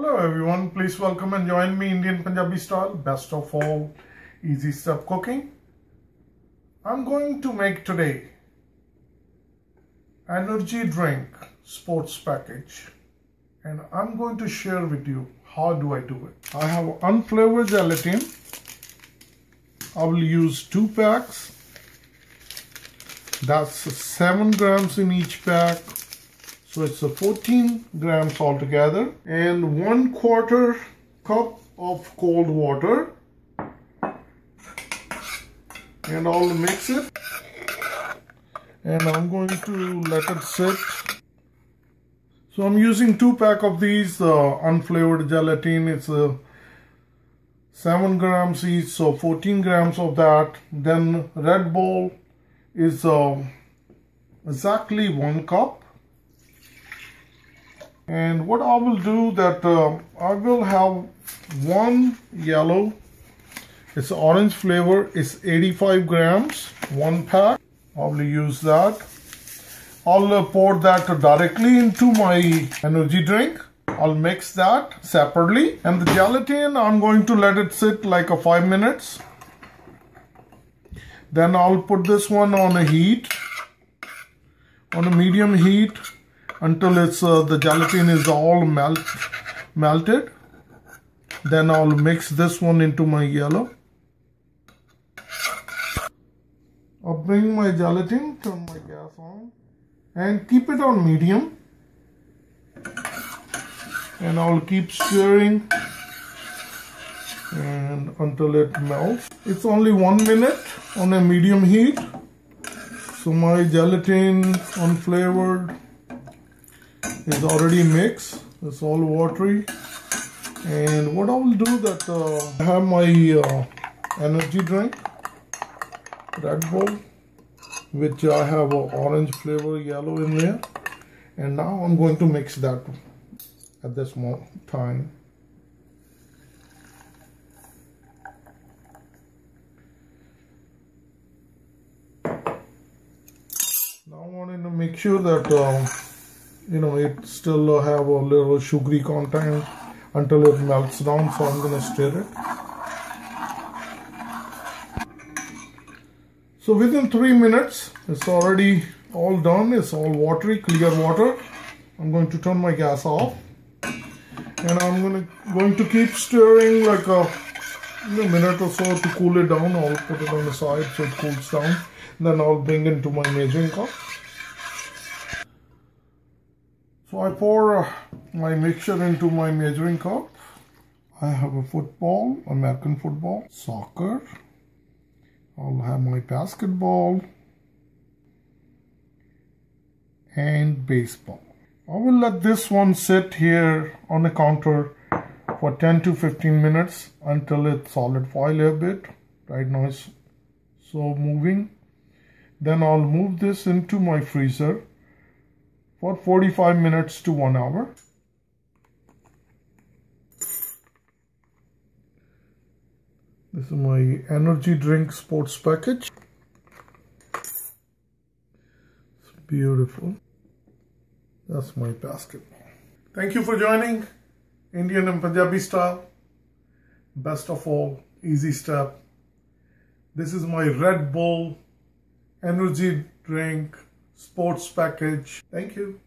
Hello everyone, please welcome and join me Indian Punjabi style, best of all, easy step cooking. I'm going to make today energy drink sports package and I'm going to share with you how do I do it. I have unflavored gelatin. I will use two packs. That's seven grams in each pack so it's a 14 grams altogether and one quarter cup of cold water and I'll mix it and I'm going to let it sit. So I'm using two pack of these uh, unflavored gelatin. It's a uh, 7 grams each so 14 grams of that. Then Red Bull is uh, exactly one cup and what I will do that uh, I will have one Jell-O. It's orange flavor. It's 85 grams one pack. I will use that. I'll uh, pour that directly into my energy drink. I'll mix that separately. And the gelatin I'm going to let it sit like a five minutes. Then I'll put this one on a heat on a medium heat until it's uh, the gelatin is all melt melted then I'll mix this one into my Jell-O. I'll bring my gelatin turn my gas on and keep it on medium. And I'll keep stirring and until it melts. It's only one minute on a medium heat. So my gelatin unflavored is already mixed. It's all watery. And what I will do that uh, I have my uh, energy drink Red Bull which I have orange flavor Jell-O in there. And now I'm going to mix that at this time. Now I want to make sure that uh, you know it still uh, have a little sugary content until it melts down so I'm gonna stir it. So within three minutes it's already all done it's all watery clear water. I'm going to turn my gas off. And I'm gonna going to keep stirring like a, a minute or so to cool it down. I'll put it on the side so it cools down. Then I'll bring it into my measuring cup so I pour uh, my mixture into my measuring cup. I have a football, American football, soccer. I'll have my basketball and baseball. I will let this one sit here on the counter for 10 to 15 minutes until it solidify a bit. Right now it's so moving. Then I'll move this into my freezer for 45 minutes to 1 hour. This is my energy drink sports package. It's beautiful. That's my basketball. Thank you for joining Indian and Punjabi style. Best of all, easy step. This is my Red Bull energy drink sports package. Thank you.